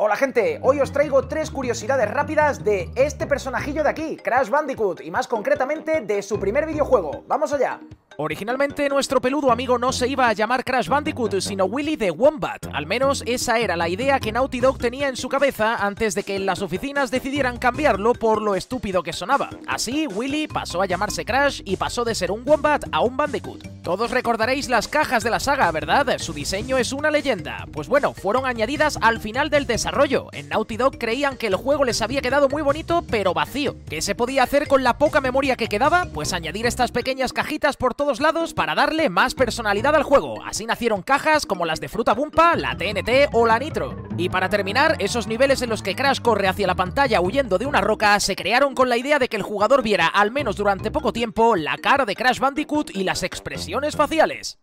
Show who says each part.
Speaker 1: Hola gente, hoy os traigo tres curiosidades rápidas de este personajillo de aquí, Crash Bandicoot, y más concretamente de su primer videojuego. ¡Vamos allá!
Speaker 2: Originalmente nuestro peludo amigo no se iba a llamar Crash Bandicoot, sino Willy the Wombat. Al menos esa era la idea que Naughty Dog tenía en su cabeza antes de que en las oficinas decidieran cambiarlo por lo estúpido que sonaba. Así, Willy pasó a llamarse Crash y pasó de ser un Wombat a un Bandicoot. Todos recordaréis las cajas de la saga, ¿verdad? Su diseño es una leyenda. Pues bueno, fueron añadidas al final del desarrollo. En Naughty Dog creían que el juego les había quedado muy bonito, pero vacío. ¿Qué se podía hacer con la poca memoria que quedaba? Pues añadir estas pequeñas cajitas por todo lados para darle más personalidad al juego. Así nacieron cajas como las de Fruta Bumpa, la TNT o la Nitro. Y para terminar, esos niveles en los que Crash corre hacia la pantalla huyendo de una roca se crearon con la idea de que el jugador viera, al menos durante poco tiempo, la cara de Crash Bandicoot y las expresiones faciales.